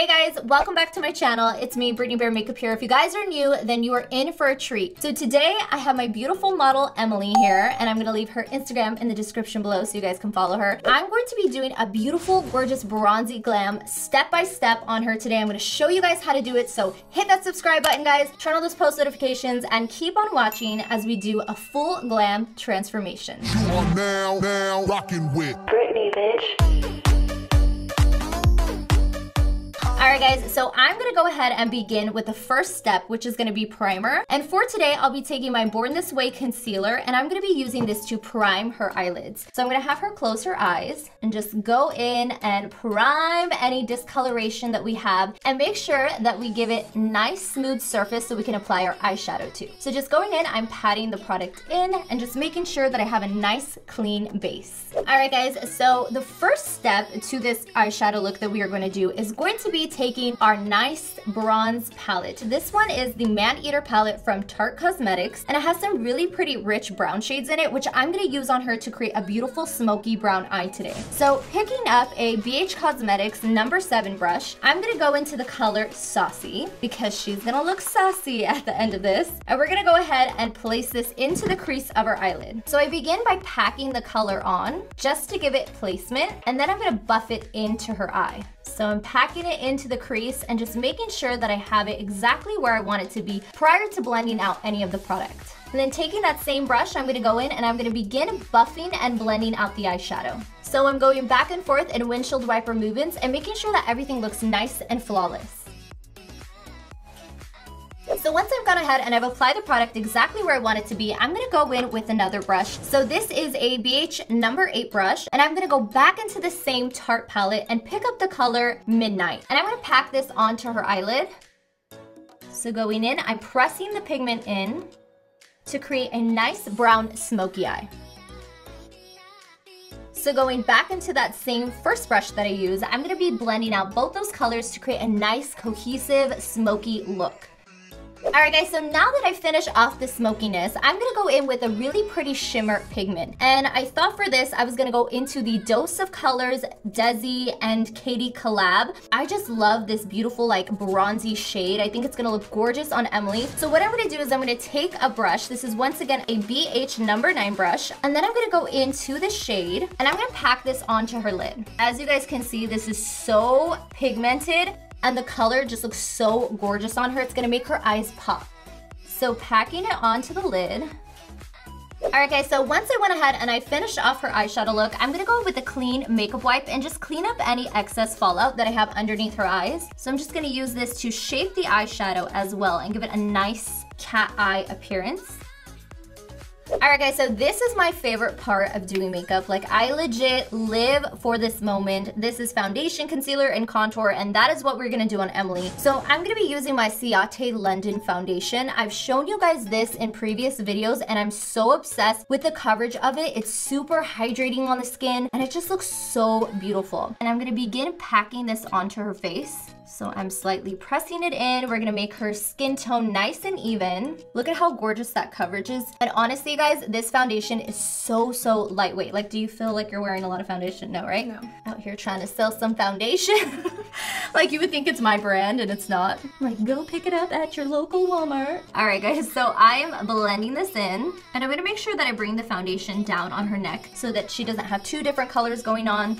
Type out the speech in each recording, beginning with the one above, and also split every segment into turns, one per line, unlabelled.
Hey guys, welcome back to my channel. It's me, Brittany Bear Makeup here. If you guys are new, then you are in for a treat. So today I have my beautiful model Emily here, and I'm gonna leave her Instagram in the description below so you guys can follow her. I'm going to be doing a beautiful, gorgeous bronzy glam step by step on her today. I'm gonna show you guys how to do it. So hit that subscribe button, guys, turn on those post notifications, and keep on watching as we do a full glam transformation.
You are now, now rocking with
Britney, bitch.
All right, guys, so I'm gonna go ahead and begin with the first step, which is gonna be primer. And for today, I'll be taking my Born This Way concealer, and I'm gonna be using this to prime her eyelids. So I'm gonna have her close her eyes and just go in and prime any discoloration that we have, and make sure that we give it nice, smooth surface so we can apply our eyeshadow to. So just going in, I'm patting the product in and just making sure that I have a nice, clean base. All right, guys, so the first step to this eyeshadow look that we are gonna do is going to be taking our nice bronze palette. This one is the Maneater palette from Tarte Cosmetics, and it has some really pretty rich brown shades in it, which I'm gonna use on her to create a beautiful smoky brown eye today. So picking up a BH Cosmetics number seven brush, I'm gonna go into the color Saucy, because she's gonna look saucy at the end of this. And we're gonna go ahead and place this into the crease of our eyelid. So I begin by packing the color on, just to give it placement, and then I'm gonna buff it into her eye. So I'm packing it into the crease and just making sure that I have it exactly where I want it to be prior to blending out any of the product. And then taking that same brush, I'm gonna go in and I'm gonna begin buffing and blending out the eyeshadow. So I'm going back and forth in windshield wiper movements and making sure that everything looks nice and flawless. So once I've gone ahead and I've applied the product exactly where I want it to be, I'm gonna go in with another brush. So this is a BH number eight brush, and I'm gonna go back into the same Tarte palette and pick up the color Midnight. And I'm gonna pack this onto her eyelid. So going in, I'm pressing the pigment in to create a nice brown smoky eye. So going back into that same first brush that I use, I'm gonna be blending out both those colors to create a nice cohesive smoky look. Alright guys, so now that I've finished off the smokiness, I'm gonna go in with a really pretty shimmer pigment. And I thought for this, I was gonna go into the Dose of Colors Desi and Katy collab. I just love this beautiful like bronzy shade. I think it's gonna look gorgeous on Emily. So what I'm gonna do is I'm gonna take a brush. This is once again a BH number nine brush. And then I'm gonna go into the shade and I'm gonna pack this onto her lid. As you guys can see, this is so pigmented and the color just looks so gorgeous on her. It's gonna make her eyes pop. So packing it onto the lid. All right guys, so once I went ahead and I finished off her eyeshadow look, I'm gonna go with a clean makeup wipe and just clean up any excess fallout that I have underneath her eyes. So I'm just gonna use this to shape the eyeshadow as well and give it a nice cat eye appearance. Alright guys, so this is my favorite part of doing makeup. Like I legit live for this moment. This is foundation, concealer, and contour, and that is what we're gonna do on Emily. So I'm gonna be using my Ciate London foundation. I've shown you guys this in previous videos, and I'm so obsessed with the coverage of it. It's super hydrating on the skin, and it just looks so beautiful. And I'm gonna begin packing this onto her face. So I'm slightly pressing it in. We're gonna make her skin tone nice and even. Look at how gorgeous that coverage is. And honestly, guys, this foundation is so, so lightweight. Like, do you feel like you're wearing a lot of foundation? No, right?
No.
Out here trying to sell some foundation. like, you would think it's my brand and it's not. Like, go pick it up at your local Walmart. All right, guys, so I'm blending this in. And I'm gonna make sure that I bring the foundation down on her neck so that she doesn't have two different colors going on.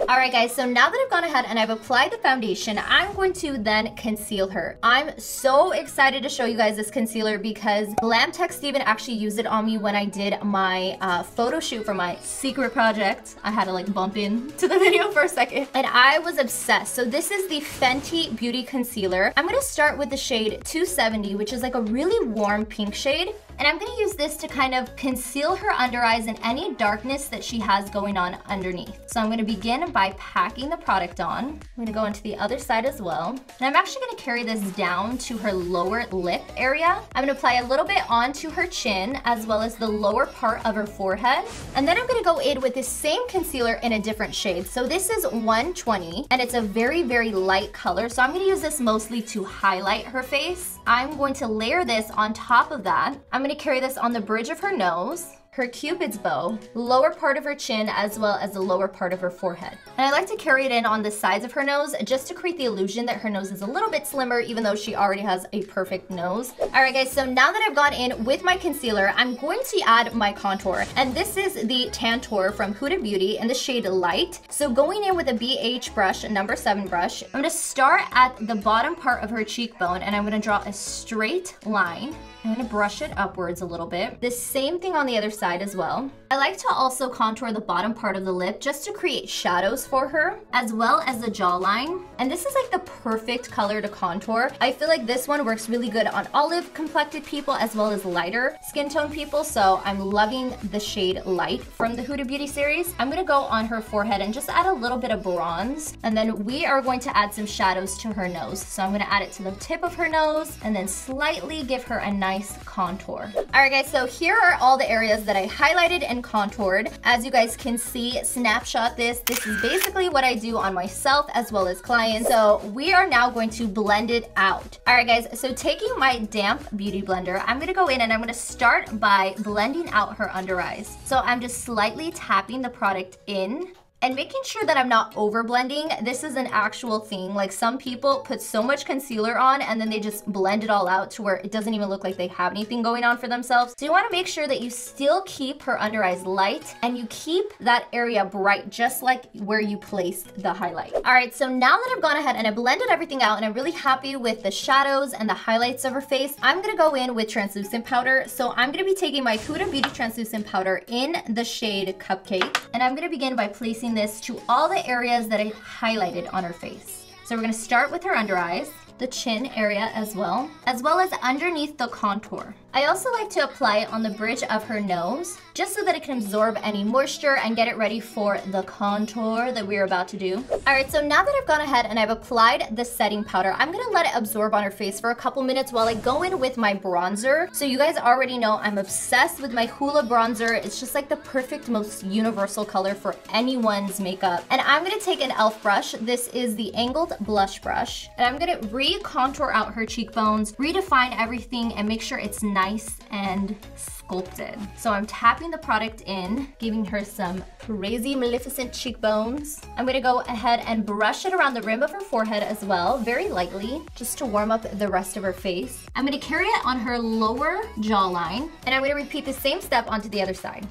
Alright guys, so now that I've gone ahead and I've applied the foundation, I'm going to then conceal her. I'm so excited to show you guys this concealer because Glamtech Steven actually used it on me when I did my uh, photo shoot for my secret project. I had to like bump in to the video for a second. And I was obsessed. So this is the Fenty Beauty Concealer. I'm going to start with the shade 270, which is like a really warm pink shade. And I'm gonna use this to kind of conceal her under eyes and any darkness that she has going on underneath. So I'm gonna begin by packing the product on. I'm gonna go into the other side as well. And I'm actually gonna carry this down to her lower lip area. I'm gonna apply a little bit onto her chin as well as the lower part of her forehead. And then I'm gonna go in with the same concealer in a different shade. So this is 120 and it's a very, very light color. So I'm gonna use this mostly to highlight her face. I'm going to layer this on top of that. I'm gonna carry this on the bridge of her nose her cupid's bow, lower part of her chin, as well as the lower part of her forehead. And I like to carry it in on the sides of her nose just to create the illusion that her nose is a little bit slimmer, even though she already has a perfect nose. All right, guys, so now that I've gone in with my concealer, I'm going to add my contour. And this is the Tantour from Huda Beauty in the shade Light. So going in with a BH brush, number seven brush, I'm gonna start at the bottom part of her cheekbone and I'm gonna draw a straight line I'm gonna brush it upwards a little bit. The same thing on the other side as well. I like to also contour the bottom part of the lip just to create shadows for her, as well as the jawline. And this is like the perfect color to contour. I feel like this one works really good on olive complected people as well as lighter skin tone people. So I'm loving the shade Light from the Huda Beauty series. I'm gonna go on her forehead and just add a little bit of bronze. And then we are going to add some shadows to her nose. So I'm gonna add it to the tip of her nose and then slightly give her a nice nice contour. All right guys, so here are all the areas that I highlighted and contoured. As you guys can see, snapshot this. This is basically what I do on myself as well as clients. So we are now going to blend it out. All right guys, so taking my damp beauty blender, I'm gonna go in and I'm gonna start by blending out her under eyes. So I'm just slightly tapping the product in and making sure that I'm not over blending. This is an actual thing. Like some people put so much concealer on and then they just blend it all out to where it doesn't even look like they have anything going on for themselves. So you wanna make sure that you still keep her under eyes light and you keep that area bright just like where you placed the highlight. All right, so now that I've gone ahead and I blended everything out and I'm really happy with the shadows and the highlights of her face, I'm gonna go in with translucent powder. So I'm gonna be taking my Huda Beauty translucent powder in the shade Cupcake and I'm gonna begin by placing this to all the areas that I highlighted on her face. So we're gonna start with her under eyes, the chin area as well, as well as underneath the contour. I also like to apply it on the bridge of her nose, just so that it can absorb any moisture and get it ready for the contour that we're about to do. All right, so now that I've gone ahead and I've applied the setting powder, I'm gonna let it absorb on her face for a couple minutes while I go in with my bronzer. So you guys already know I'm obsessed with my Hoola bronzer. It's just like the perfect, most universal color for anyone's makeup. And I'm gonna take an e.l.f. brush. This is the angled blush brush. And I'm gonna re-contour out her cheekbones, redefine everything, and make sure it's nice nice and sculpted. So I'm tapping the product in, giving her some crazy maleficent cheekbones. I'm gonna go ahead and brush it around the rim of her forehead as well, very lightly, just to warm up the rest of her face. I'm gonna carry it on her lower jawline, and I'm gonna repeat the same step onto the other side.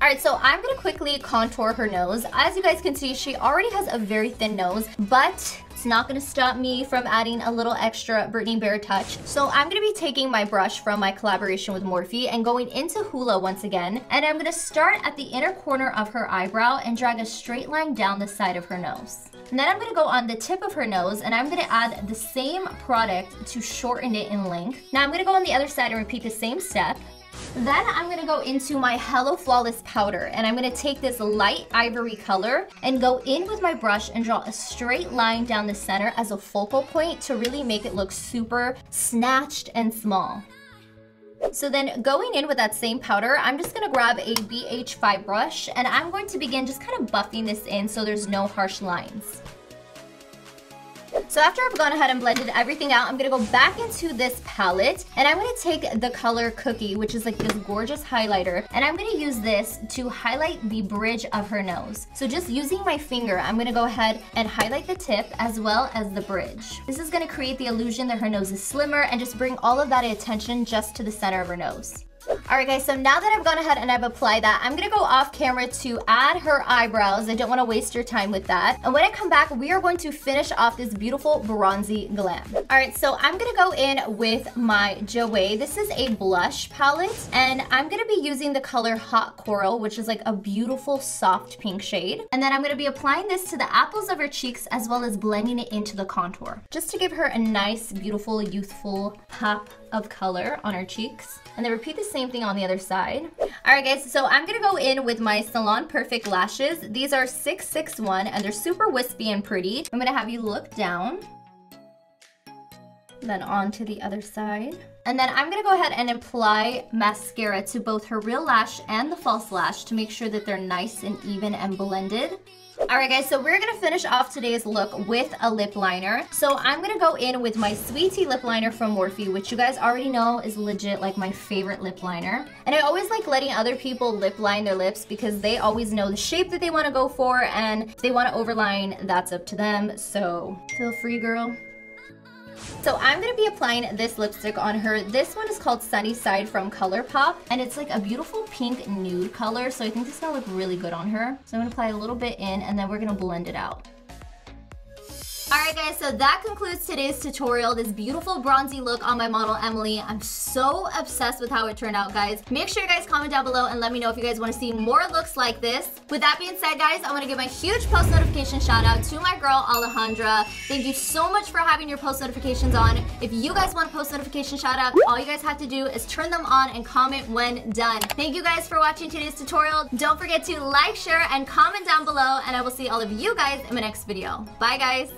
All right, so I'm gonna quickly contour her nose. As you guys can see, she already has a very thin nose, but it's not gonna stop me from adding a little extra Brittany Bear touch. So I'm gonna be taking my brush from my collaboration with Morphe and going into Hoola once again. And I'm gonna start at the inner corner of her eyebrow and drag a straight line down the side of her nose. And then I'm gonna go on the tip of her nose and I'm gonna add the same product to shorten it in length. Now I'm gonna go on the other side and repeat the same step. Then I'm gonna go into my Hello Flawless powder and I'm gonna take this light ivory color and go in with my brush and draw a straight line down the center as a focal point to really make it look super snatched and small. So then going in with that same powder, I'm just gonna grab a BH5 brush and I'm going to begin just kind of buffing this in so there's no harsh lines. So after I've gone ahead and blended everything out, I'm gonna go back into this palette and I'm gonna take the color Cookie, which is like this gorgeous highlighter, and I'm gonna use this to highlight the bridge of her nose. So just using my finger, I'm gonna go ahead and highlight the tip as well as the bridge. This is gonna create the illusion that her nose is slimmer and just bring all of that attention just to the center of her nose. Alright guys, so now that I've gone ahead and I've applied that, I'm gonna go off camera to add her eyebrows. I don't wanna waste your time with that. And when I come back, we are going to finish off this beautiful bronzy glam. Alright, so I'm gonna go in with my Jouer. This is a blush palette, and I'm gonna be using the color Hot Coral, which is like a beautiful soft pink shade. And then I'm gonna be applying this to the apples of her cheeks as well as blending it into the contour. Just to give her a nice, beautiful, youthful pop of color on her cheeks. And then repeat the same thing on the other side. All right, guys, so I'm gonna go in with my Salon Perfect lashes. These are 661 and they're super wispy and pretty. I'm gonna have you look down. Then on to the other side. And then I'm gonna go ahead and apply mascara to both her real lash and the false lash to make sure that they're nice and even and blended. Alright guys, so we're gonna finish off today's look with a lip liner. So I'm gonna go in with my Sweetie lip liner from Morphe, which you guys already know is legit like my favorite lip liner. And I always like letting other people lip line their lips because they always know the shape that they wanna go for and if they wanna overline, that's up to them. So feel free girl. So I'm going to be applying this lipstick on her. This one is called Sunny Side from ColourPop. And it's like a beautiful pink nude color. So I think this is going to look really good on her. So I'm going to apply a little bit in and then we're going to blend it out. Alright guys, so that concludes today's tutorial, this beautiful bronzy look on my model Emily. I'm so obsessed with how it turned out, guys. Make sure you guys comment down below and let me know if you guys want to see more looks like this. With that being said, guys, I want to give my huge post notification shout out to my girl, Alejandra. Thank you so much for having your post notifications on. If you guys want a post notification shout out, all you guys have to do is turn them on and comment when done. Thank you guys for watching today's tutorial. Don't forget to like, share, and comment down below, and I will see all of you guys in my next video. Bye, guys.